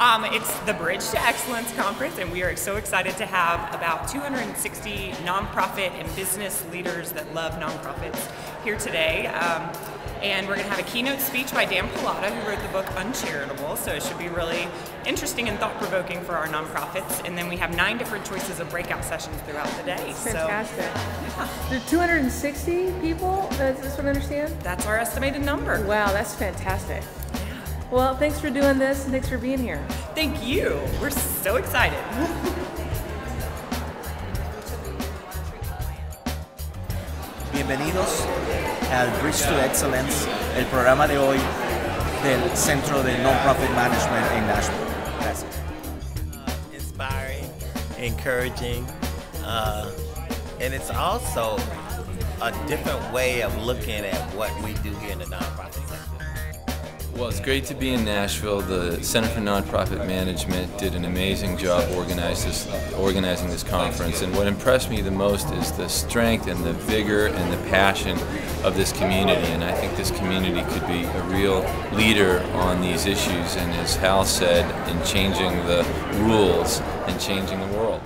Um, it's the Bridge to Excellence Conference, and we are so excited to have about 260 nonprofit and business leaders that love nonprofits here today. Um, and we're going to have a keynote speech by Dan Pallotta, who wrote the book Uncharitable. So it should be really interesting and thought provoking for our nonprofits. And then we have nine different choices of breakout sessions throughout the day. Fantastic. So, yeah. There 260 people. Is this what I understand? That's our estimated number. Wow, that's fantastic. Well, thanks for doing this and thanks for being here. Thank you. We're so excited. Bienvenidos al Bridge to Excellence, el programa de hoy del Centro de Nonprofit Management en Nashville. Gracias. Uh, inspiring, encouraging, uh, and it's also a different way of looking at what we do here in the nonprofit sector. Well, it's great to be in Nashville. The Center for Nonprofit Management did an amazing job this, organizing this conference. And what impressed me the most is the strength and the vigor and the passion of this community. And I think this community could be a real leader on these issues. And as Hal said, in changing the rules and changing the world.